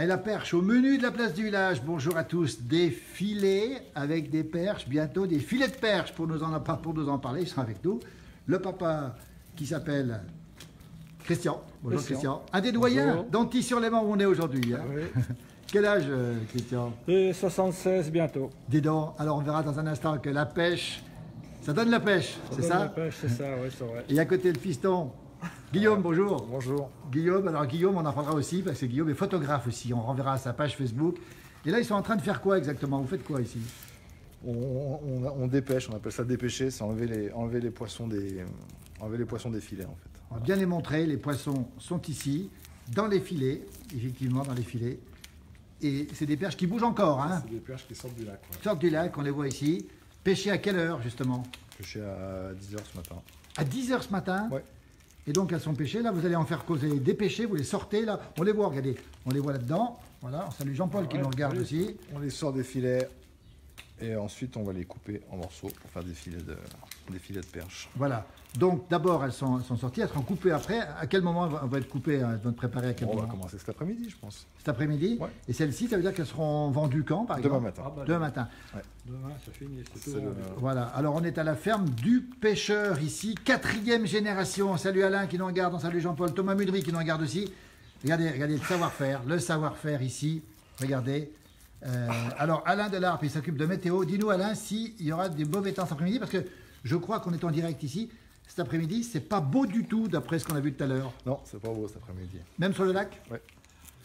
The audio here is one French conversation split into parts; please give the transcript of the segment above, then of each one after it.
Allez, la perche au menu de la place du village. Bonjour à tous. Des filets avec des perches, bientôt des filets de perches pour nous en, pour nous en parler. Ils sont avec nous. Le papa qui s'appelle Christian. Bonjour Christian. Un des doyens d'Anti-sur-les-Mans où on est aujourd'hui. hein. Oui. Quel âge, euh, Christian? Et 76 bientôt. Dis donc, alors on verra dans un instant que la pêche, ça donne la pêche, c'est donne la ça pêche, C'est ça, oui, c'est vrai. Et à côté le fiston, Guillaume, bonjour. Bonjour. Guillaume, alors Guillaume, on en parlera aussi, parce que Guillaume est photographe aussi, on renverra à sa page Facebook. Et là, ils sont en train de faire quoi exactement? Vous faites quoi ici? On, on- on dépêche, on appelle ça dépêcher, c'est enlever les, enlever les poissons des, enlever les poissons des filets en fait. On va bien les montrer, les poissons sont ici, dans les filets, effectivement, dans les filets. Et c'est des perches qui bougent encore, hein C'est des perches qui sortent du lac. Sortent du lac, on les voit ici. Pêchées à quelle heure, justement? Pêché à 10h ce matin. À 10h ce matin? Ouais. Et donc elles sont pêchées, là vous allez en faire causer dépêcher, vous les sortez là, on les voit, regardez, on les voit là-dedans. Voilà, on salue Jean-Paul qui Ouais, nous regarde salut. aussi. On les sort des filets et ensuite on va les couper en morceaux pour faire des filets de, des filets de perches. Voilà. Donc d'abord elles sont, sont sorties, elles seront coupées après. À quel moment elles vont- être coupées, hein, elles vont être préparées à quel on va moment commencer cet après-midi je pense. Cet après-midi Ouais. Et celles-ci, ça veut dire qu'elles seront vendues quand par exemple Demain matin. Ah bah, Demain matin. Demain, c'est fini, c'est C'est tout. le- Voilà. Alors on est à la ferme du pêcheur ici, quatrième génération. Salut Alain qui nous regarde, on salue Jean-Paul, Thomas Mudry qui nous regarde aussi. Regardez, regardez le savoir-faire, le savoir-faire ici. Regardez. Euh, alors Alain Delarpe, il s'occupe de météo. Dis-nous Alain s'il y aura des mauvais temps cet après-midi parce que je crois qu'on est en direct ici. Cet après-midi, c'est pas beau du tout d'après ce qu'on a vu tout à l'heure. Non, c'est pas beau cet après-midi. Même sur le lac? À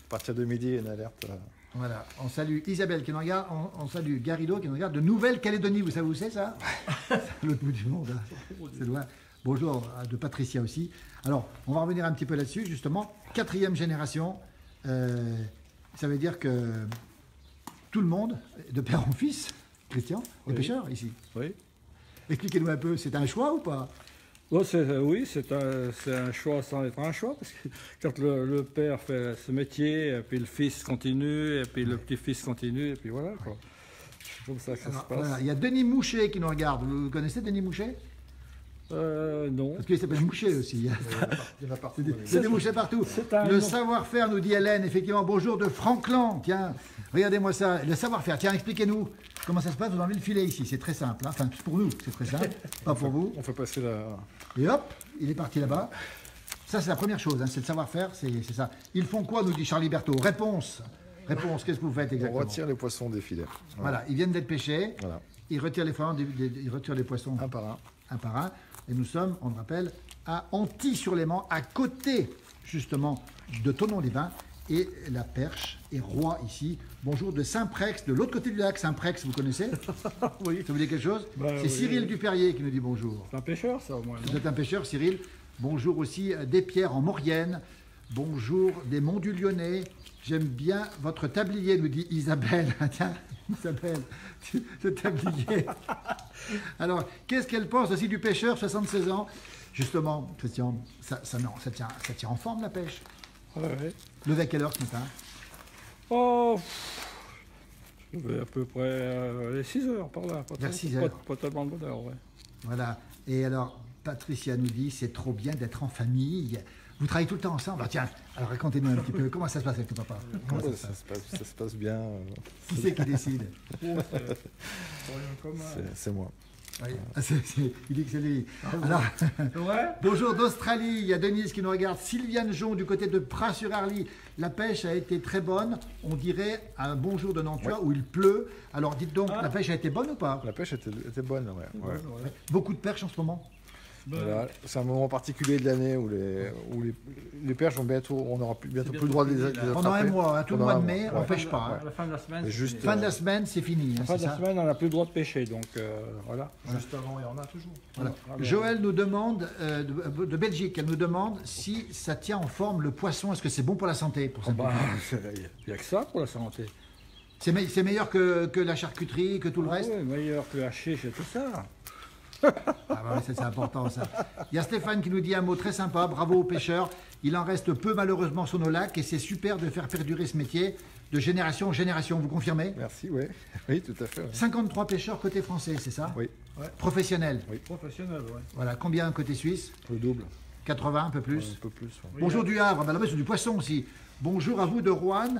partir de midi, il y a une alerte. euh, Voilà. On salue Isabelle qui nous regarde. On, on salue Garrido qui nous regarde de Nouvelle-Calédonie. Vous savez où c'est ça? L'autre bout du monde. hein. C'est loin. Bonjour à de Patricia aussi. Alors, on va revenir un petit peu là-dessus, justement. Quatrième génération. euh, ça veut dire que tout le monde, de père en fils, Christian, est Oui. pêcheur ici. Oui. Expliquez-nous un peu, c'est un choix ou pas? Euh, oui, c'est un, choix sans être un choix, parce que quand le, le père fait ce métier, et puis le fils continue, et puis le petit-fils continue, et puis voilà. quoi. C'est comme ça que ça Alors, se passe. voilà, Il y a Denis Mouchet qui nous regarde. Vous connaissez Denis Mouchet? Euh, non. Parce qu'il s'appelle Mouchet aussi. Il y en a partout. C'est des- mouchets partout. Un Le savoir-faire, nous dit Hélène, effectivement. Bonjour de Francklan. Tiens, regardez-moi ça. Le savoir-faire. Tiens, expliquez-nous comment ça se passe. Vous enlevez le filet ici. C'est très simple. hein. Enfin, pour nous, c'est très simple. Pas pour vous. On fait passer la. Et hop, il est parti là-bas. Ça, c'est la première chose. hein. C'est le savoir-faire. C'est ça. Ils font quoi, nous dit Charlie Berthaud Réponse. Réponse. Qu'est-ce que vous faites On exactement retire les poissons des filets. Voilà. Ils viennent d'être pêchés. Voilà. Ils retirent les, poissons, des- des- ils retirent les poissons Un par un. un par un. Et nous sommes, on le rappelle, à Antilly-sur-Léman, à côté justement de Tonon-les-Bains. Et la perche est roi ici. Bonjour de Saint-Prex, de l'autre côté du lac, Saint-Prex, vous connaissez Oui. Ça vous dit quelque chose Bah C'est oui. Cyril Duperrier qui nous dit bonjour. C'est un pêcheur, ça, au moins. Vous êtes un pêcheur, Cyril. Bonjour aussi euh, des Pierres en Maurienne. Bonjour des Monts du Lyonnais. J'aime bien votre tablier, nous dit Isabelle. Tiens, Isabelle, ce tablier. Alors, qu'est-ce qu'elle pense aussi du pêcheur, 76 ans? Justement, Christian, ça, ça, non, ça, tient, ça tient en forme la pêche. Ouais, ouais. Levé à quelle heure ce matin? Oh, je vais à peu près euh, les 6 heures par là. Pas, Vers tant- 6 pas- heures. Pas, tellement de bonheur, ouais. Voilà. Et alors, Patricia nous dit c'est trop bien d'être en famille. Vous travaillez tout le temps ensemble Ah, Tiens, alors racontez-nous un petit peu comment ça se passe avec ton papa. Comment ça se ça, passe se passe, ça se passe bien. Qui c'est qui décide c'est- C'est moi. Oui. Ah, il dit que c'est lui. Alors, Ouais. bonjour d'Australie, il y a Denise qui nous regarde. Sylviane Jon du côté de Pras-sur-Arly. La pêche a été très bonne. On dirait un bonjour de Nantua où il pleut. Alors dites donc, Ah. la pêche a été bonne ou pas La pêche était, était bonne, ouais. ouais. Beaucoup de perches en ce moment Voilà, c'est un moment particulier de l'année où les, où les, les perches vont bientôt, on aura plus, bientôt plus le droit de les, les attraper. Pendant un mois, hein, tout le mois de mai, on ouais. pêche pas. hein. À la fin de la semaine. Mais c'est juste, fini. Fin de la semaine, c'est fini. hein, fin c'est de la semaine, on n'a plus le droit de pêcher, donc euh, voilà. Juste avant, il y en a toujours. Voilà. Alors, Joël nous demande, euh, de, de Belgique, elle nous demande si ça tient en forme le poisson. Est-ce que c'est bon pour la santé pour Ah bah, bouffe Il n'y a que ça pour la santé. C'est me- c'est meilleur que, que la charcuterie, que tout le Ah reste ouais, meilleur que la chiche et tout ça. Ah bah c'est important ça. Il y a Stéphane qui nous dit un mot très sympa, bravo aux pêcheurs. Il en reste peu malheureusement sur nos lacs et c'est super de faire perdurer ce métier de génération en génération, vous confirmez? Merci, oui. Oui, tout à fait. ouais. 53 pêcheurs côté français, c'est ça? Oui, Professionnels. Professionnel, ouais. Voilà, combien côté suisse? Le double. 80, un peu plus Un peu plus. ouais. Bonjour du Havre, bah là-bas c'est du poisson aussi. Bonjour à vous de Rouen.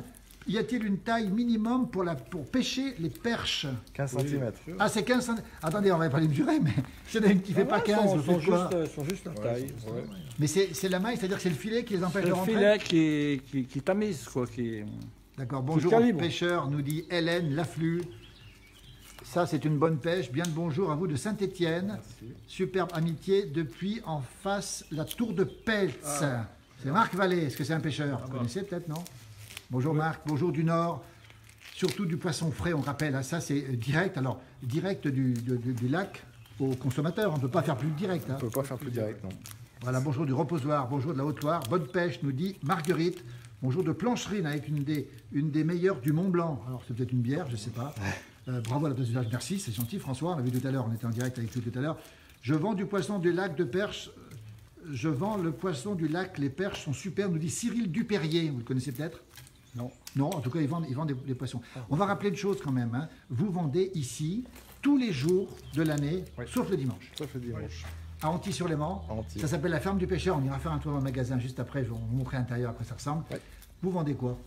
Y a-t-il une taille minimum pour, la, pour pêcher les perches? 15 Oui, cm. Ah, c'est 15 cm. Attendez, on va pas les mesurer, mais il y en a une qui ne fait Ah pas ouais, 15. Sont, sont juste, sont juste la taille. ouais. Mais c'est c'est la maille, c'est-à-dire que c'est le filet qui les empêche C'est de le rentrer? filet qui, qui, qui tamise, quoi. Qui... D'accord, bonjour pêcheurs, nous dit Hélène Laflux. Ça, c'est une bonne pêche. Bien le bonjour à vous de Saint-Étienne. Superbe amitié depuis en face la tour de Peltz. Ah. C'est Marc Vallée. Est-ce que c'est un pêcheur? Vous connaissez peut-être, non? Bonjour Marc, bonjour du Nord. Surtout du poisson frais, on rappelle. hein, Ça, c'est euh, direct. Alors, direct du, lac au consommateur. On ne peut pas faire plus direct. hein. On peut pas faire plus direct, non. Voilà, bonjour du reposoir, bonjour de la Haute-Loire, bonne pêche, nous dit Marguerite. Bonjour de Plancherine avec une des, une des meilleures du Mont Blanc. Alors, c'est peut-être une bière, je ne sais pas. Euh, bravo à la place du village, merci, c'est gentil. François, on l'a vu tout à l'heure, on était en direct avec lui tout à l'heure. Je vends du poisson du lac de Perche. Je vends le poisson du lac, les perches sont super, nous dit Cyril Dupérier. Vous le connaissez peut-être? Non. non, en tout cas, ils vendent, ils vendent des, des poissons. On va rappeler une chose quand même. hein. Vous vendez ici tous les jours de l'année, Oui. sauf le dimanche Ça fait dimanche. à Antilly. Ça s'appelle la ferme du pêcheur. On ira faire un tour dans le magasin juste après. Je vais vous montrer à l'intérieur à quoi ça ressemble. Vous vendez quoi?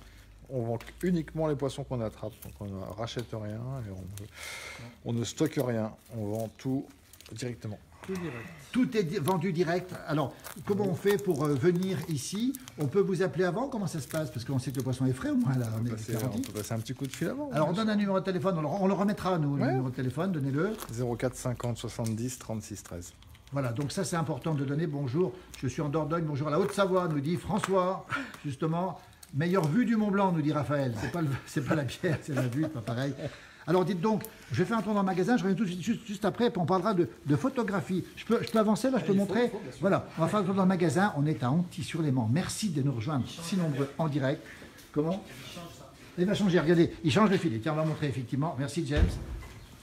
On vend uniquement les poissons qu'on attrape. Donc on ne rachète rien et on, on ne stocke rien. On vend tout directement. Tout direct. Tout est vendu direct. Alors, comment on fait pour euh, venir ici? On peut vous appeler avant? Comment ça se passe? Parce qu'on sait que le poisson est frais au moins là. On est Passer- on peut passer un petit coup de fil avant. Alors, on donne un numéro de téléphone. On le, on le remettra, nous, le numéro de téléphone. Donnez-le. 04 50 70 36 13. Voilà, donc ça c'est important de donner bonjour. Je suis en Dordogne, bonjour à la Haute-Savoie, nous dit François. Justement, meilleure vue du Mont Blanc, nous dit Raphaël. C'est pas, le- c'est pas la bière, c'est la vue, c'est pas pareil. Alors dites donc, je fais un tour dans le magasin, je reviens tout de suite, juste, juste après, puis on parlera de, de photographie. Je peux, je peux avancer là, je peux montrer Voilà, on va faire un tour dans le magasin, on est à Antilly-sur-Léman. Merci de nous rejoindre si nombreux en direct. Comment Il va changer, regardez, il change le filet. Tiens, on va montrer effectivement. Merci James.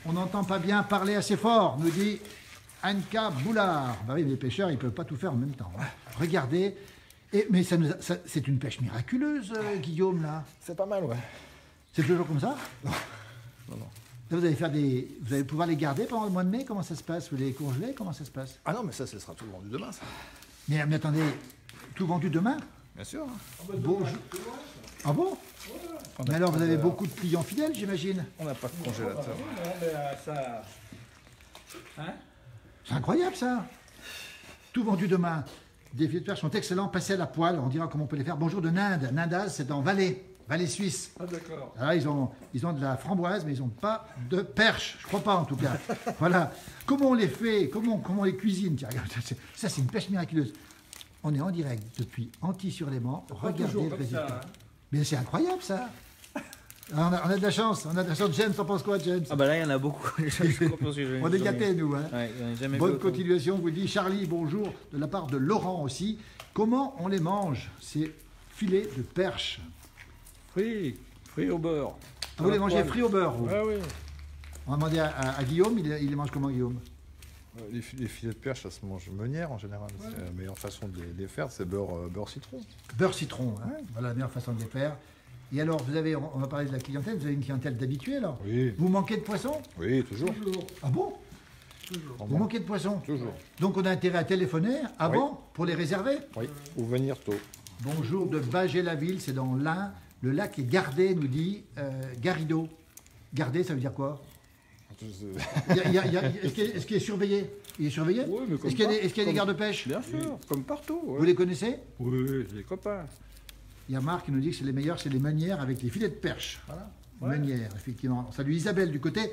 On n'entend pas bien parler assez fort, nous dit Anka Boulard. Bah oui, mais les pêcheurs, ils ne peuvent pas tout faire en même temps. hein. Regardez. Et, mais ça nous a- ça- c'est une pêche miraculeuse, euh, Guillaume, là. C'est pas mal, ouais. C'est toujours comme ça? Non, non. Là, vous allez, faire des, vous allez pouvoir les garder pendant le mois de mai? Comment ça se passe? Vous les congeler Comment ça se passe? Ah non, mais ça, ce sera tout vendu demain, ça. mais, mais attendez, tout vendu demain? Bien sûr. hein. Bonjour. Ah bon? Mais alors, vous avez beaucoup de clients fidèles, j'imagine On n'a pas de congélateur. Non, mais euh, ça. Hein? C'est incroyable ça. Tout vendu demain. Des filets de perche sont excellents. Passez à la poêle, on dira comment on peut les faire. Bonjour de Ninde. Nindaz, c'est dans Valais, Valais suisse. Ah, d'accord. Là, ils ont, ils ont de la framboise, mais ils n'ont pas de perche. Je crois pas en tout cas. voilà. Comment on les fait? Comment, comment on les cuisine? Tiens, regarde, Ça, c'est une pêche miraculeuse. On est en direct depuis Antilly-sur-Léman. Regardez toujours le comme résultat. ça, hein. Mais c'est incroyable ça. Ah, On a, on a de la chance. On a de la chance. James, t'en penses quoi, James? Ah bah là, il y en a beaucoup. On est gâtés, nous. Hein Ouais, jamais Bonne continuation, vous dit Charlie, bonjour, de la part de Laurent aussi. Comment on les mange, ces filets de perche? Frits, frits au beurre. Vous les mangez frits au beurre, vous Ah oui. On va demander à, à- à Guillaume, il, il les mange comment, Guillaume? Euh, Les, fi- les filets de perche, ça se mange meunière en général. C'est la meilleure façon de les, faire, c'est beurre, euh, beurre citron. Beurre citron, hein. voilà la meilleure façon de les faire. Et alors, vous avez, on va parler de la clientèle, vous avez une clientèle d'habitués, alors? Oui, Vous manquez de poisson oui, toujours. Ah bon? On Vous manquez de poisson Toujours. Donc on a intérêt à téléphoner avant pour les réserver? Oui, ou venir tôt. Bonjour de Bagé-la-Ville, c'est dans l'Ain. Le lac est gardé, nous dit euh, Garrido. Gardé, ça veut dire quoi? Est-ce qu'il est, surveillé? Il est surveillé? Oui, mais comme Est-ce qu'il y a des, ça, est-ce qu'il y a des comme- gardes-pêche Bien sûr, comme partout. ouais. Vous les connaissez? Oui, c'est des copains. Il y a Marc qui nous dit que c'est les meilleurs, c'est les meunières avec les filets de perche. Voilà. Meunières, effectivement. Salut Isabelle du côté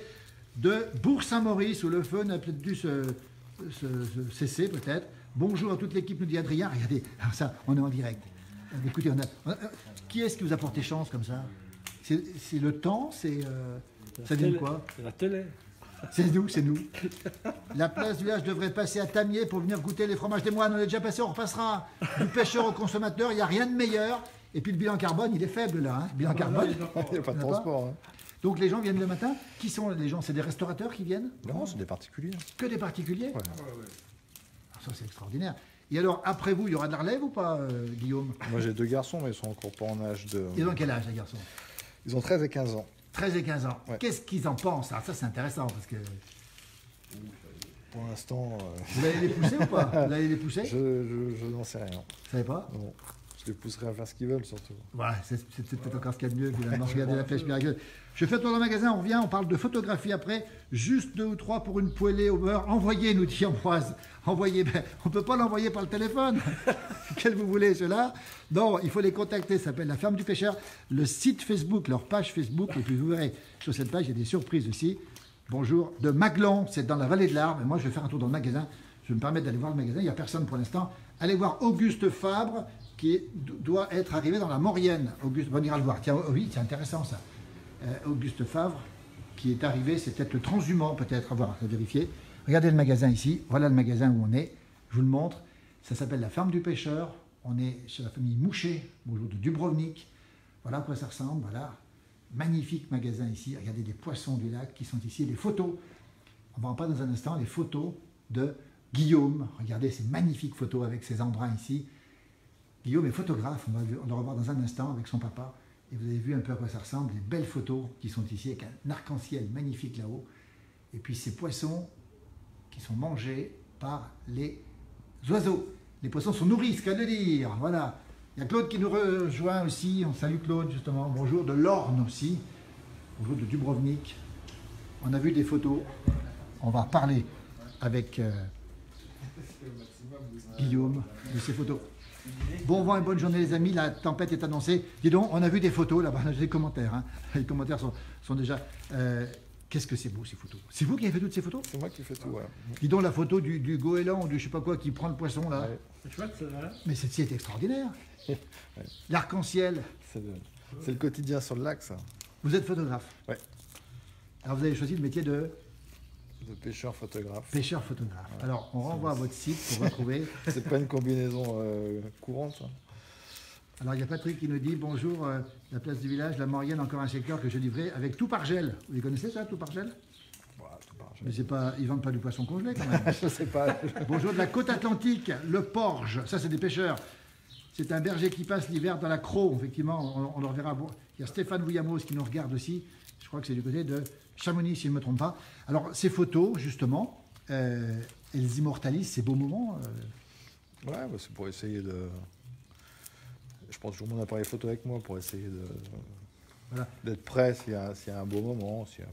de Bourg-Saint-Maurice où le feu n'a peut-être dû se, se- se cesser, peut-être. Bonjour à toute l'équipe, nous dit Adrien. Regardez, ça, on est en direct. Euh, Écoutez, on a, on a- euh, qui est-ce qui vous a porté chance comme ça? C'est le temps C'est. euh, ça vient de Télé- quoi? C'est la télé. C'est nous, c'est nous. La place du village devrait passer à Tamier pour venir goûter les fromages des moines. On est déjà passé, on repassera. Du pêcheur au consommateur, il n'y a rien de meilleur. Et puis le bilan carbone, il est faible là. hein. Bilan carbone. Il n'y a pas de transport. hein. Donc les gens viennent le matin. Qui sont les gens? C'est des restaurateurs qui viennent? Non, c'est des particuliers. Que des particuliers? Ouais. Ah, Ça, c'est extraordinaire. Et alors, après vous, il y aura de la relève ou pas, euh, Guillaume? Moi, j'ai deux garçons, mais ils sont encore pas en âge de. Ils ont quel âge, les garçons? Ils ont 13 et 15 ans. 13 et 15 ans. Ouais. Qu'est-ce qu'ils en pensent? Alors, Ça, c'est intéressant parce que. Pour l'instant, euh, Vous allez les pousser ou pas? Vous allez les pousser je, je, je n'en sais rien. Vous savez pas? Non. Je les pousserai à faire ce qu'ils veulent surtout. Ouais, c'est peut-être encore ce qu'il y a de mieux, finalement. Regardez la flèche miraculeuse. Je fais tour dans le magasin, on revient, on parle de photographie après. Juste deux ou trois pour une poêlée au beurre. Envoyez, nous dit Ambroise. Envoyez. Ben, on ne peut pas l'envoyer par le téléphone. Quel vous voulez, ceux-là Non, il faut les contacter. Ça s'appelle La Ferme du Pêcheur. Le site Facebook, leur page Facebook. Et puis vous verrez, sur cette page, il y a des surprises aussi. Bonjour. De Maglon, c'est dans la vallée de l'Arbre. Et moi, je vais faire un tour dans le magasin. Je vais me permettre d'aller voir le magasin. Il n'y a personne pour l'instant. Allez voir Auguste Fabre, qui doit être arrivé dans la Maurienne. Auguste, on ira le voir. Tiens, oh oui, c'est intéressant ça. Euh, Auguste Favre, qui est arrivé, c'est peut-être le transhumant, peut-être, à voir, à vérifier. Regardez le magasin ici. Voilà le magasin où on est. Je vous le montre. Ça s'appelle la ferme du pêcheur. On est chez la famille Mouchet, bonjour de Dubrovnik. Voilà à quoi ça ressemble. Voilà. Magnifique magasin ici. Regardez les poissons du lac qui sont ici, les photos. On va en parler dans un instant, les photos de Guillaume. Regardez ces magnifiques photos avec ces embruns ici. Guillaume est photographe, on va le revoir dans un instant avec son papa. Et vous avez vu un peu à quoi ça ressemble, les belles photos qui sont ici avec un arc-en-ciel magnifique là-haut. Et puis ces poissons qui sont mangés par les oiseaux. Les poissons sont nourris, ce qu'à le dire. Voilà. Il y a Claude qui nous rejoint aussi. On salue Claude justement. Bonjour de l'Orne aussi. Bonjour de Dubrovnik. On a vu des photos. On va parler avec euh, Guillaume de ces photos. Bon vent et bonne journée les amis, la tempête est annoncée. Dis donc, on a vu des photos là-bas, j'ai des commentaires. hein. Les commentaires sont, sont déjà... euh, Qu'est-ce que c'est beau ces photos C'est vous qui avez fait toutes ces photos? C'est moi qui fais tout, ouais. Dis donc la photo du, du goéland ou du je sais pas quoi qui prend le poisson là. Ouais. C'est chouette, ça, hein Mais celle-ci est extraordinaire. L'arc-en-ciel. C'est le, quotidien sur le lac, ça. Vous êtes photographe? Ouais. Alors vous avez choisi le métier de De pêcheur photographe. pêcheur photographe. Alors on renvoie à votre site pour retrouver. C'est pas une combinaison euh, courante, ça. Alors il y a Patrick qui nous dit bonjour, euh, la place du village, la Maurienne, encore un secteur que je livrais avec tout par gel. Vous les connaissez ça, tout par gel? Tout. Mais c'est pas, ils vendent pas du poisson congelé quand même. Je sais pas. Bonjour de la côte atlantique, le Porge, ça c'est des pêcheurs. C'est un berger qui passe l'hiver dans la Croix, effectivement, on, on le reverra. Il y a Stéphane Vouillamos qui nous regarde aussi, crois que c'est du côté de Chamonix si je ne me trompe pas. Alors ces photos, justement, euh, elles immortalisent ces beaux moments. euh. Ouais, bah, c'est pour essayer de. Je prends toujours mon appareil photo avec moi pour essayer de Voilà. d'être prêt s'il y, y a un beau moment, s'il y a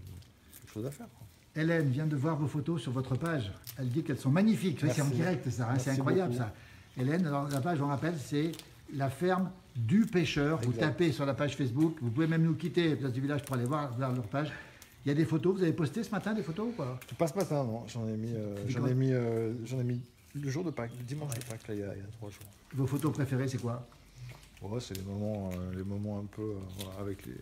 quelque chose à faire. quoi. Hélène vient de voir vos photos sur votre page. Elle dit qu'elles sont magnifiques. C'est en direct, ça. hein, c'est incroyable, beaucoup. ça. Hélène, alors la page, on rappelle, c'est la ferme du pêcheur. Vous tapez sur la page Facebook. Vous pouvez même nous quitter, Place du Village, pour aller voir, voir leur page. Il y a des photos. Vous avez posté ce matin des photos ou pas? Pas ce matin, non. J'en ai mis, euh, j'en ai mis, euh, j'en ai mis le jour de Pâques, le dimanche de Pâques, là, il y a, il y a trois jours. Vos photos préférées, c'est quoi? Ouais, c'est les moments, euh, les moments un peu, voilà, avec les,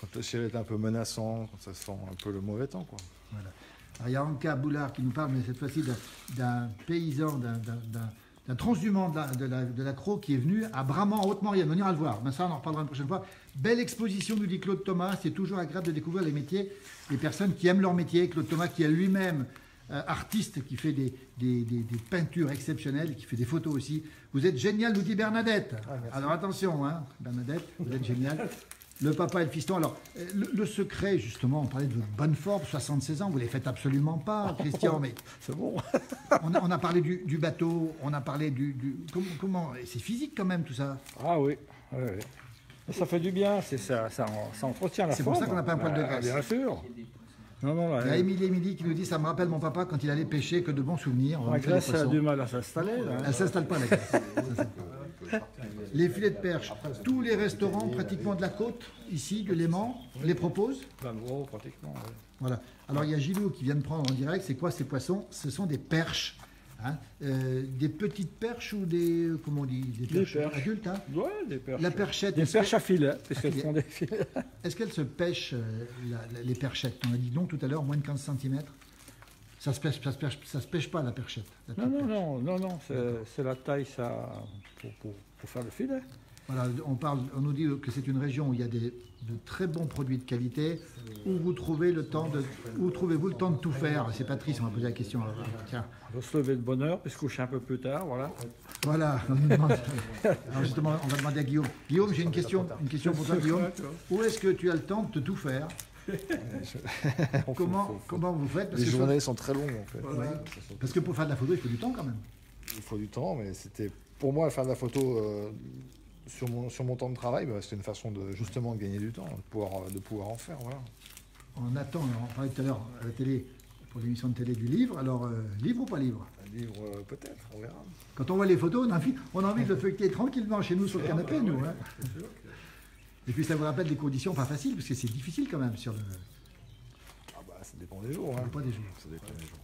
quand le ciel est un peu menaçant, quand ça sent un peu le mauvais temps, quoi. Voilà. Alors, il y a Anka Boulard qui nous parle, mais cette fois-ci d'un- paysan, d'un- d'un transhumant de la, de, la, de la Croix qui est venu à Bramant, en Haute-Maurienne. On ira le voir. Mais ça, on en reparlera une prochaine fois. Belle exposition, nous dit Claude Thomas. C'est toujours agréable de découvrir les métiers, les personnes qui aiment leur métier. Claude Thomas, qui est lui-même euh, artiste, qui fait des, des- des- des peintures exceptionnelles, qui fait des photos aussi. Vous êtes génial, nous dit Bernadette. Ah. Alors attention, hein, Bernadette, vous êtes génial. Le papa et le fiston. Alors, euh, le, le secret, justement, on parlait de votre bonne forme, 76 ans, vous ne les faites absolument pas, Christian, mais C'est bon. on a, on a parlé du, du bateau, on a parlé du. du- comment, C'est physique quand même tout ça. Ah oui, oui, oui. Ça fait du bien, c'est ça, ça, ça entretient la C'est forme. pour ça qu'on n'a pas un poil de Bah, graisse. Bien sûr. Non, non, Il y a Émilie Émilie qui nous dit Ça me rappelle mon papa quand il allait pêcher, que de bons souvenirs. La graisse a du mal à s'installer. Elle s'installe pas la graisse. Les filets de perche. Tous les restaurants pratiquement de la côte, ici, de Léman, les proposent. Plein de gros, pratiquement. Voilà. Alors il y a Gilou qui vient de prendre en direct. C'est quoi ces poissons? Ce sont des perches. hein. Euh, des petites perches ou des. euh, Comment on dit? Des Des perches, perches. adultes. hein. Ouais, des perches. La perchette, Des est-ce perches que- à font des filets. est-ce qu'elles se pêchent, euh, la- la- les perchettes? On a dit non tout à l'heure, moins de 15 cm. Ça se pêche, ça se pêche, ça se pêche pas la perchette. la Non, non, perche. non, non, non, c'est la taille, ça, pour, pour, pour faire le filet. Voilà, on, parle, on nous dit que c'est une région où il y a des, de très bons produits de qualité, où vous trouvez le temps de, où trouvez-vous le temps de tout faire? C'est Patrice, on va poser la question. alors, tiens, On va se lever de bonne heure, puis se coucher un peu plus tard, voilà. voilà. on demande- alors justement, on va demander à Guillaume. Guillaume, j'ai une question, une question pour toi, Guillaume. Où est-ce que tu as le temps de tout faire? Comment, comment vous faites Parce Les que, journées sont très longues, en fait. Ouais. parce que pour faire de la photo, il faut du temps quand même. Il faut du temps, mais c'était pour moi faire de la photo euh, sur, mon, sur mon temps de travail, bah, c'était une façon de justement de gagner du temps, de pouvoir, de pouvoir en faire. Voilà. On attend, on parlait tout à l'heure à la télé, pour l'émission de télé du livre. Alors, euh, livre ou pas livre? Un livre, euh, peut-être, on verra. Quand on voit les photos, on a envie, on a envie de le feuilleter tranquillement chez nous sur le canapé, nous. hein. Et puis ça vous rappelle des conditions pas faciles, parce que c'est difficile quand même sur le. Ah bah, ça dépend des jours. Ça hein. dépend des jours. Ça dépend des jours.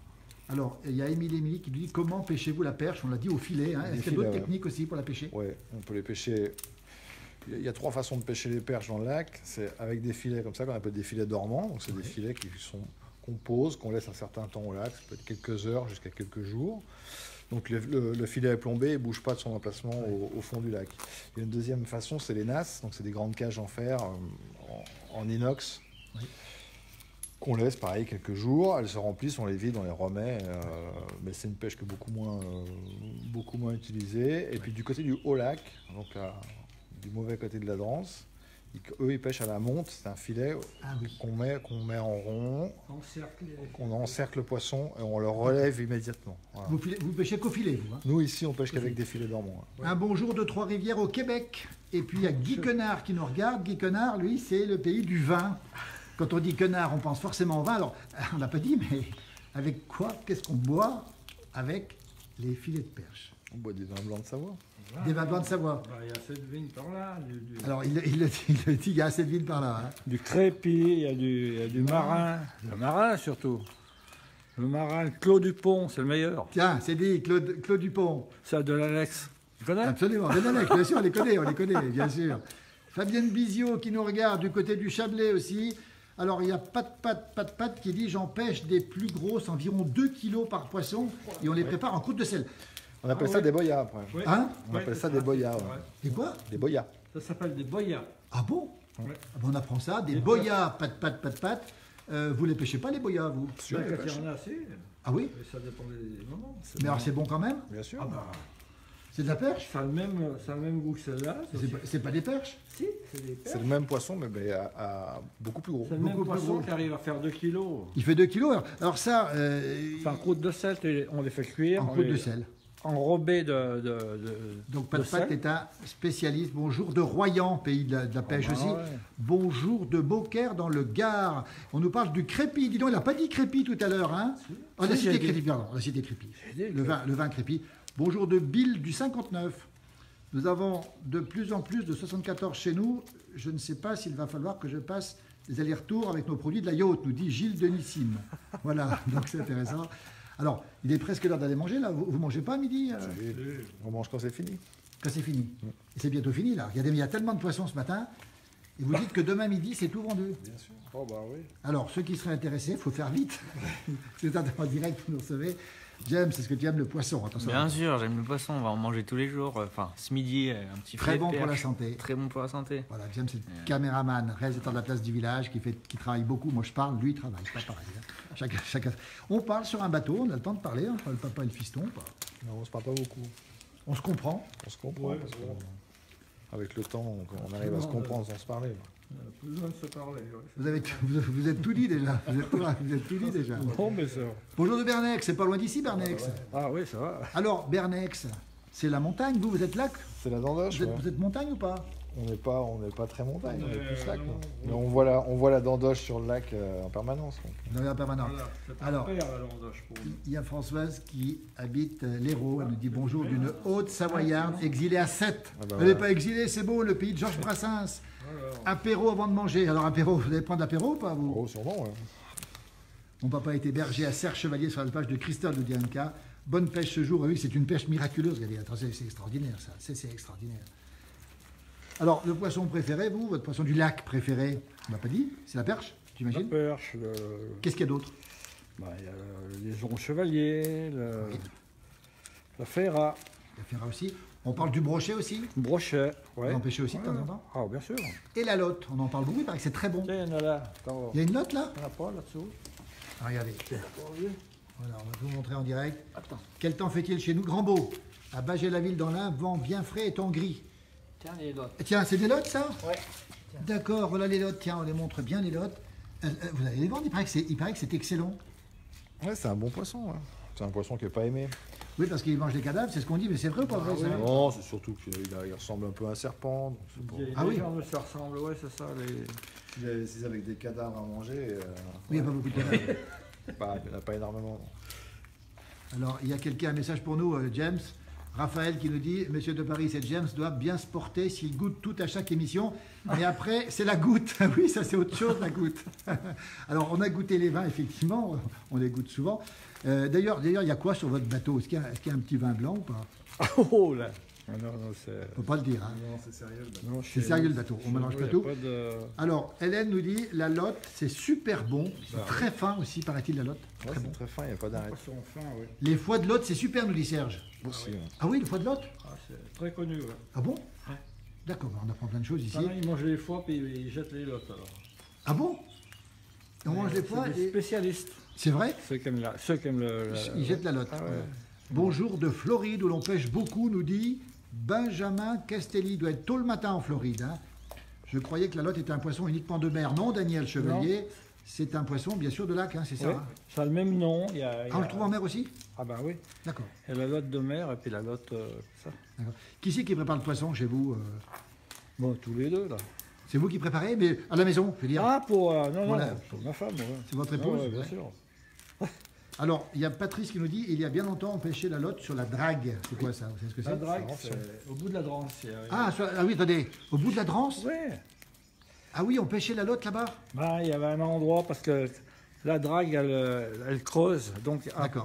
Alors, il y a Émilie Émilie qui nous dit comment pêchez-vous la perche? On l'a dit au filet. hein. Est-ce qu'il y a d'autres ouais. techniques aussi pour la pêcher? Ouais, on peut les pêcher. Il y a- il y a trois façons de pêcher les perches dans le lac. C'est avec des filets comme ça qu'on appelle des filets dormants. Donc c'est des filets qui sont qu'on pose, qu'on laisse un certain temps au lac. Ça peut être quelques heures jusqu'à quelques jours. Donc le, le- le filet est plombé, ne bouge pas de son emplacement au, au fond du lac. Il y a une deuxième façon, c'est les nasses. Donc c'est des grandes cages en fer, euh, en, en inox. Oui. Qu'on laisse pareil quelques jours, elles se remplissent, on les vide, on les remet, euh, mais c'est une pêche qui est beaucoup moins, euh, beaucoup moins utilisée. Et puis du côté du haut lac, donc du mauvais côté de la danse, eux ils pêchent à la monte, c'est un filet Ah oui. qu'on met, qu'on met en rond, qu'on encercle le poisson et on le relève immédiatement. Voilà. Vous, filez- vous pêchez qu'au filet, vous. hein Nous ici on pêche qu'avec des filets dormants. hein. Un bonjour de Trois-Rivières au Québec. Et puis il y a Guy Quenard qui nous regarde. Guy Quenard, lui, c'est le pays du vin. Quand on dit Quenard, on pense forcément au vin. Alors, on l'a pas dit, mais avec quoi Qu'est-ce qu'on boit avec les filets de perche? On boit des vins blancs de Savoie. Des vins blancs de Savoie. Bah, Il y a cette vigne par là, du, du, Alors, il, il le dit, il le dit, il y a assez de villes par là. hein. du crépi, il y a du, il y a du marin. Le marin surtout. Le marin, Claude Dupont, c'est le meilleur. Tiens, c'est dit, Claude, Claude Dupont. C'est de l'Alex. Tu connais? Absolument, des Alex, bien sûr, on les connaît, on les connaît, bien sûr. Fabienne Bizio qui nous regarde du côté du Chablais aussi. Alors il y a Pat Pat Pat Pat qui dit j'en pêche des plus grosses, environ 2 kilos par poisson, et on les prépare en croûte de sel. On appelle Ah ça ouais. des boyas après. Hein On Ouais, appelle c'est ça des boyas. Et quoi Des boyas. Ça s'appelle des boyas. Ah bon Ouais. Ah bon, On apprend ça, des Des boyas, Pat Pat Pat Pat. Euh, vous les pêchez pas les boyas, vous Sûr, Bah, il y en a assez, Ah oui mais ça dépend des moments. Mais alors c'est bon quand même Bien sûr. Ah bah, C'est de la perche ça a le même, ça a le même goût que celle-là. c'est C'est pas, c'est pas des perches Si, c'est des C'est perches. le même poisson, mais ben, à, à beaucoup plus gros. C'est le même beaucoup plus poisson gros. qui arrive à faire 2 kilos. Il fait 2 kilos. Alors, alors ça, euh, Enfin, en croûte de sel, on les fait cuire. en croûte les- de sel. Enrobés de, de, de- Donc de Pat Pat sel. est un spécialiste. Bonjour de Royan, pays de la, de la pêche Ah bah aussi. ouais. Bonjour de Beaucaire dans le Gard. On nous parle du crépi. Dis donc, il n'a pas dit crépi tout à l'heure. Hein on a cité crépi, pardon. On a cité crépi. Le vin, le vin crépi. Bonjour de Bill du 59. Nous avons de plus en plus de 74 chez nous. Je ne sais pas s'il va falloir que je passe des allers-retours avec nos produits de la yacht, nous dit Gilles Denissime. Voilà, donc c'est intéressant. Alors, il est presque l'heure d'aller manger là. Vous, vous mangez pas à midi euh On mange quand c'est fini. quand c'est fini. Et c'est bientôt fini là. Regardez, il y a tellement de poissons ce matin. Et vous dites que demain midi, c'est tout vendu. Bien sûr. Oh bah oui. Alors, ceux qui seraient intéressés, il faut faire vite. c'est un en direct vous nous recevez. James, est-ce que tu aimes le poisson? Attention. Bien sûr, j'aime le poisson, on va en manger tous les jours. Enfin, ce midi, euh, un petit Très bon pour la santé. Très bon pour la santé. Voilà, James, c'est le caméraman, réalisateur de la place du village, qui, fait, qui travaille beaucoup. Moi, je parle, lui, il travaille. Pas pareil. hein. Chacun, chacun- On parle sur un bateau, on a le temps de parler entre le papa et le fiston. quoi. Non, on se parle pas beaucoup. On se comprend. On se comprend. Ouais, parce que, euh, avec le temps, on, on arrive à se comprendre sans se parler. On a besoin de se parler. ouais. Vous, avez, vous, vous êtes tout dit déjà. Vous êtes tout, vous êtes tout dit déjà. Bon, mais ça. Bonjour de Bernex, c'est pas loin d'ici, Bernex. Ah oui, ça va. Alors, Bernex, c'est la montagne. Vous, vous êtes lac C'est la dandoche. vous êtes, ouais. vous êtes montagne ou pas? On n'est pas, on n'est pas très montagne, on est plus lac. non, non. Mais on voit la, on voit la dandoche sur le lac euh, en permanence. donc. Voilà, c'est un Alors. père, la landoche, pour nous. Il y a Françoise qui habite euh, l'Hérault. Elle nous dit bonjour d'une haute savoyarde exilée à Sète. Ah bah Elle n'est voilà. pas exilée, c'est beau, le pays de Georges Brassens. Voilà. Apéro avant de manger. Alors, apéro, vous allez prendre l'apéro ou pas vous? Oh, sûrement, ouais. Mon papa était berger à Serre-Chevalier sur la page de Christophe de Dianca. Bonne pêche ce jour. Oui, c'est une pêche miraculeuse. Regardez, attends, c'est c'est extraordinaire ça. C'est c'est extraordinaire. Alors, le poisson préféré, vous, votre poisson du lac préféré On m'a pas dit C'est la perche, La j'imagine perche, le... Qu'est-ce qu'il y a d'autre bah, il y a le la ferra, Il y a Ferrat aussi. On parle du brochet aussi brochet. Vous Ouais. en pêchez aussi de temps en temps Ah, bien sûr. Et la lotte, on en parle beaucoup, il paraît que c'est très bon. Tiens, il y en a là. Attends, Il y a une lotte là il y en a pas là-dessous. Ah, Regardez. Voilà, on va vous montrer en direct. Attends. Quel temps fait-il chez nous Grand beau. À Bagé-la-Ville dans l'Ain, vent bien frais et temps gris. Tiens, les c'est des lottes ça Ouais. D'accord, voilà les lottes. Tiens, on les montre bien les lottes. Euh, euh, vous allez les vendre, il paraît que c'est, c'est excellent. Ouais, c'est un bon poisson. ouais. C'est un poisson qui n'est pas aimé. Oui, parce qu'il mange des cadavres, c'est ce qu'on dit, mais c'est vrai ou pas vrai ça Non, c'est surtout qu'il ressemble un peu à un serpent. donc c'est pas- Les Ah oui. gens, ça ressemble, ouais, c'est ça. Les... S'il avec des cadavres à manger, euh, Oui, il n'y a pas beaucoup de cadavres. bah, il n'y en a pas énormément. Alors, il y a quelqu'un, un message pour nous, euh, James. Raphaël qui nous dit Monsieur de Paris et James doivent bien se porter s'il goûte tout à chaque émission. Mais après, c'est la goutte. oui, ça, c'est autre chose, la goutte. Alors, on a goûté les vins, effectivement. On les goûte souvent. Euh, D'ailleurs, d'ailleurs, il y a quoi sur votre bateau? Est-ce qu'il y, a- est-ce qu'il y a un petit vin blanc ou pas? Oh là Ah Non, non, c'est. On peut pas le dire. hein. Non, c'est sérieux. non, C'est chez sérieux, nous, le bateau. On mélange pas tout. de- Alors, Hélène nous dit La lotte, c'est super bon. C'est très fin aussi, paraît-il, la lotte. Ouais, c'est très fin, il n'y a pas d'arrêt. Fin, oui. Les foies de lotte, c'est super, nous dit Serge. Aussi, ouais. Ah oui, le foie de lotte Ah, c'est très connu, ouais. Ah bon D'accord, on apprend plein de choses ici. Ah, non, ils mangent les foies, puis ils jettent les lottes, alors. Ah bon On mange les C'est foies des et... spécialistes. C'est vrai Ceux qui aiment, la... Ceux qui aiment le. la- Ils jettent la lotte. Ah ouais. Bonjour de Floride, où l'on pêche beaucoup, nous dit Benjamin Castelli. Doit être tôt le matin en Floride. hein. Je croyais que la lotte était un poisson uniquement de mer. Non, Daniel Chevalier, c'est un poisson bien sûr de lac, hein, c'est ça hein ça a le même nom. Il y a, il y Ah, on a- le trouve en mer aussi? Ah ben oui. D'accord. Il y a la lotte de mer et puis la lotte. euh, ça. Qui c'est qui prépare le poisson chez vous euh? Bon, tous les deux, là. C'est vous qui préparez, mais à la maison, je veux dire? Ah, pour. euh, non, non, Voilà. pour ma femme, ouais. C'est votre épouse? ouais, bien Ouais. sûr. Alors, il y a Patrice qui nous dit il y a bien longtemps, on pêchait la lotte sur la drague. C'est quoi ça Vous savez ce que c'est La drague, c'est au bout de la drance. ah, sur- ah oui, attendez, au bout de la Drance Ouais. Ah oui, on pêchait la lotte là-bas Ben, il y avait un endroit parce que la drague, elle, euh, elle creuse. Donc,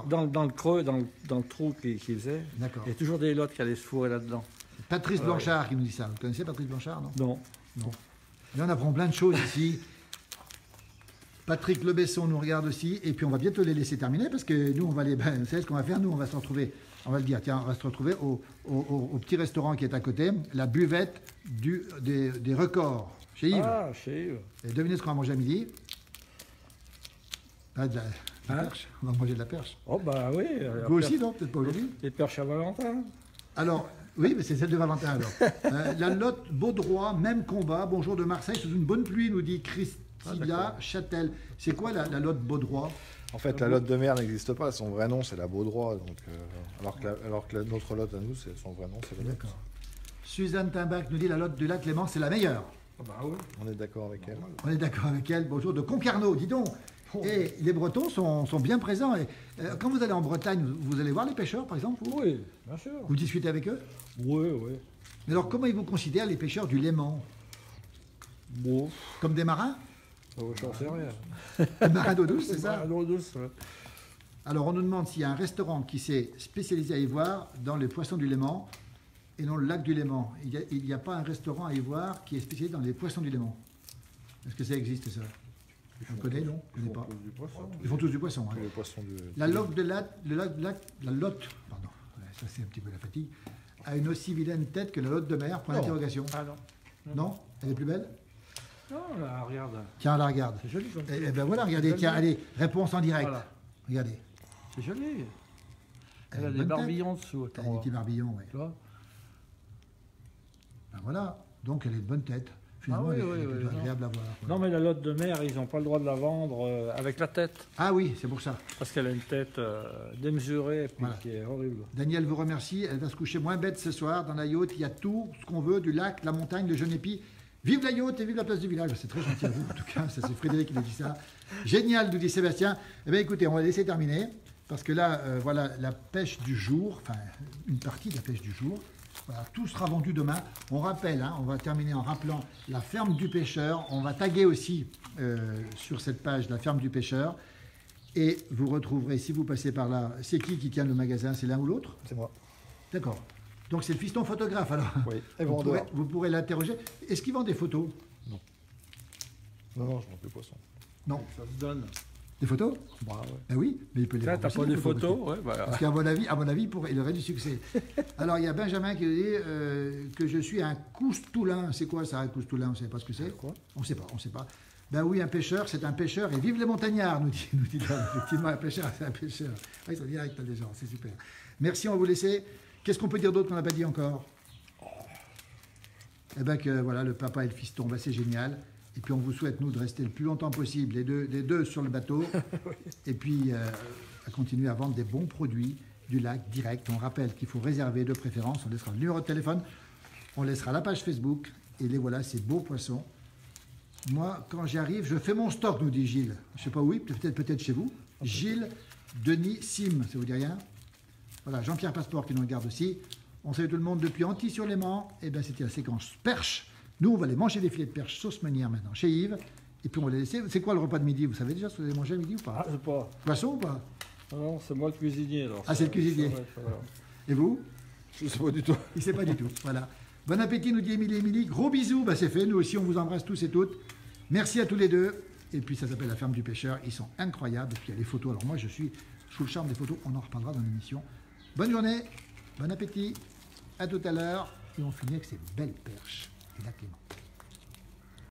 dans, dans le creux, dans, le- dans le trou qu'il qu'il faisait, D'accord. il y a toujours des lottes qui allaient se fourrer là-dedans. Patrice Blanchard qui nous dit ça. Vous connaissez Patrice Blanchard, non Non. Là, on apprend plein de choses ici. Patrick Lebesson nous regarde aussi. Et puis, on va bientôt les laisser terminer parce que nous, on va les. Ben, vous savez ce qu'on va faire? Nous, on va se retrouver. On va le dire, tiens, on va se retrouver au, au- au- au petit restaurant qui est à côté, la buvette du, des, des records, chez Yves. Ah, chez Yves. Et devinez ce qu'on va manger à midi? Ah, de la, de la Hein? perche. On va manger de la perche. Oh, bah oui. euh, Vous aussi, non? Peut-être pas aujourd'hui? Les perches à Valentin. Alors, oui, mais c'est celle de Valentin alors. Euh, la Lotte Baudroy, même combat. Bonjour de Marseille, sous une bonne pluie, nous dit Christina Châtel. C'est quoi la, la Lotte Baudroy En fait, la lotte de mer n'existe pas. Son vrai nom, c'est la Baudroie. Donc, euh, alors que, la- alors que la- notre lotte à nous, c'est son vrai nom, c'est la. D'accord. Suzanne Timbac nous dit la Lotte du lac Léman, c'est la meilleure. Ah, bah oui. On est d'accord avec elle. On est d'accord avec elle. Bonjour de Concarneau, dis donc. Et les Bretons sont, sont bien présents. Et, euh, quand vous allez en Bretagne, vous, vous allez voir les pêcheurs, par exemple vous, Oui, bien sûr. vous discutez avec eux? Oui, oui. Mais alors, comment ils vous considèrent les pêcheurs du Léman? Bon, Comme des marins? Oh, j'en sais rien. Des marins d'eau douce, c'est ça l'eau douce, ouais. Alors, on nous demande s'il y a un restaurant qui s'est spécialisé à y voir dans les poissons du Léman et non le lac du Léman. Il n'y a, pas un restaurant à y voir qui est spécialisé dans les poissons du Léman. Est-ce que ça existe, ça? On connaît, non? On connaît pas. Du poisson. Ils font tous du poisson. hein. La lotte de lac, le lac, lac- la lotte, pardon, ça c'est un petit peu la fatigue, a une aussi vilaine tête que la lotte de mer, point d'interrogation. Ah non. Non? Elle est plus belle? Non, là, regarde. Tiens, la regarde. C'est joli comme Eh, eh ben voilà, regardez, tiens, allez, réponse en direct. Voilà. Regardez. C'est joli. Elle Elle a des barbillons dessous. Elle a des petits barbillons, ouais. Tu vois Ben voilà, donc elle est de bonne tête. Finalement, Ah oui, elle est- oui, elle est oui, plutôt non. agréable à voir. Non, mais la lotte de mer, ils n'ont pas le droit de la vendre euh, avec la tête. Ah oui, c'est pour ça. Parce qu'elle a une tête euh, démesurée et puis Voilà. qui est horrible. Daniel vous remercie. Elle va se coucher moins bête ce soir dans la yacht. Il y a tout ce qu'on veut, du lac, la montagne, le jeune épi. Vive la yacht et vive la place du village. C'est très gentil à vous, en tout cas. Ça, c'est Frédéric qui nous dit ça. Génial, nous dit Sébastien. Eh bien, écoutez, on va laisser terminer. Parce que là, euh, voilà la pêche du jour, enfin, une partie de la pêche du jour. Voilà, tout sera vendu demain. On rappelle, hein, on va terminer en rappelant la ferme du pêcheur. On va taguer aussi euh, sur cette page la ferme du pêcheur. Et vous retrouverez, si vous passez par là, c'est qui qui tient le magasin? C'est l'un ou l'autre? C'est moi. D'accord. Donc c'est le fiston photographe alors. Oui. Et Vous pourrez, vendeur. vous pourrez l'interroger. Est-ce qu'il vend des photos? Non, non, je manque de poisson. Non. Ça se donne. Des photos? Bah, ouais. Ben oui, mais il peut les vendre t'as pas des photos, photos Ouais, voilà. Parce qu'à mon avis, à mon avis, pour, il aurait du succès. Alors il y a Benjamin qui dit euh, que je suis un coustoulin. C'est quoi ça, un coustoulin? On ne sait pas ce que c'est. Quoi? On ne sait pas, on ne sait pas. Ben oui, un pêcheur, c'est un pêcheur. Et vive les montagnards, nous dit, nous dit effectivement un pêcheur, c'est un pêcheur. Ah, ils sont directs, les gens, c'est super. Merci, on va vous laisser. Qu'est-ce qu'on peut dire d'autre qu'on n'a pas dit encore? Eh bien que voilà, le papa et le fiston, ben, c'est génial. Et puis on vous souhaite, nous, de rester le plus longtemps possible, les deux, les deux sur le bateau. Et puis euh, à continuer à vendre des bons produits, du lac direct. On rappelle qu'il faut réserver de préférence. On laissera le numéro de téléphone, on laissera la page Facebook. Et les voilà, ces beaux poissons. Moi, quand j'y arrive, je fais mon stock, nous dit Gilles. Je sais pas où, peut-être peut-être chez vous. Gilles Denis Sim, ça vous dit rien? Voilà, Jean-Pierre Passeport qui nous regarde aussi. On salue tout le monde depuis Antilly-sur-Léman. Et bien, c'était la séquence perche. Nous, on va aller manger des filets de perche sauce meunière maintenant chez Yves. Et puis, on va les laisser. C'est quoi le repas de midi? Vous savez déjà ce que vous allez manger à midi ou pas? Ah, je sais pas. Poisson ou pas? Ah Non, c'est moi le cuisinier. Alors. Ah, c'est le cuisinier. Ça voilà. Et vous? Je sais pas du tout. Il ne sait pas du tout. Voilà. Bon appétit, nous dit Émilie Émilie. Gros bisous, bah, c'est fait. Nous aussi, on vous embrasse tous et toutes. Merci à tous les deux. Et puis, ça s'appelle La Ferme du Pêcheur. Ils sont incroyables. Et puis, il y a les photos. Alors, moi, je suis sous le charme des photos. On en reparlera dans l'émission. Bonne journée. Bon appétit. À tout à l'heure. Et on finit avec ces belles perches. Et Clément.